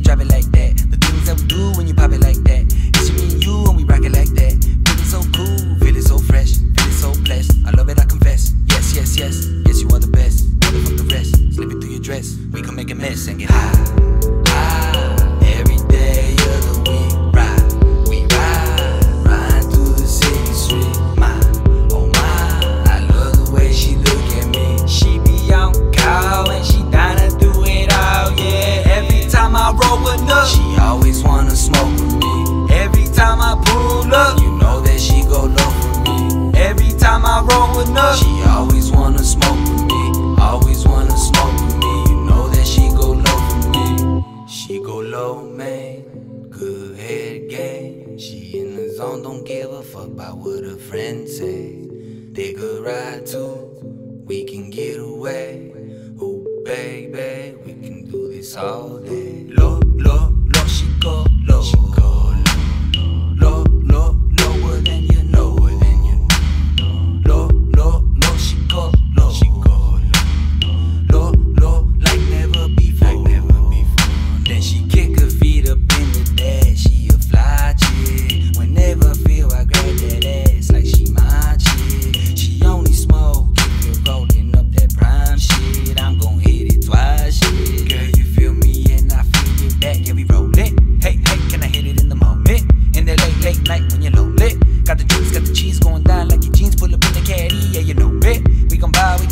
Driving. drive it like low man, good head game. She in the zone, don't give a fuck about what her friends say. They a ride too, we can get away. Oh, baby, we can do this all day.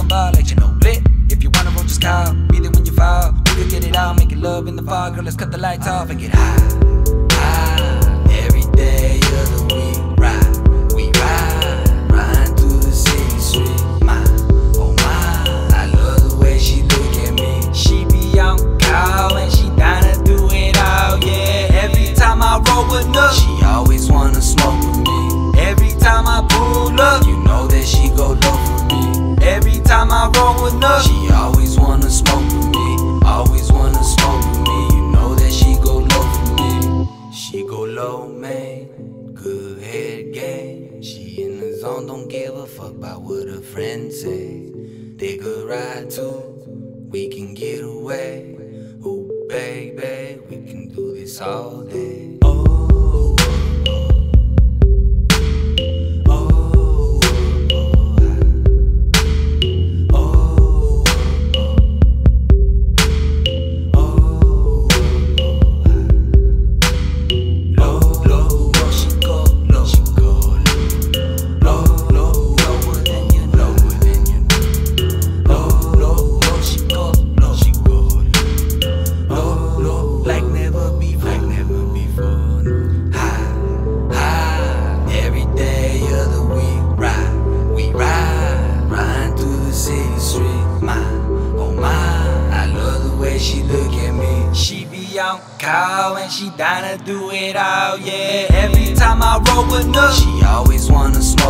by, let you know lit. If you wanna roll, just call. Be there when you fall. We can get it out, making love in the fog. Girl, let's cut the lights off and get high. high. low man, good head game. She in the zone, don't give a fuck about what her friends say. They could ride too, we can get away. Oh baby, we can do this all day. she look at me. She be on call and she down to do it all, yeah. Every time I roll with Nook, she always wanna smoke.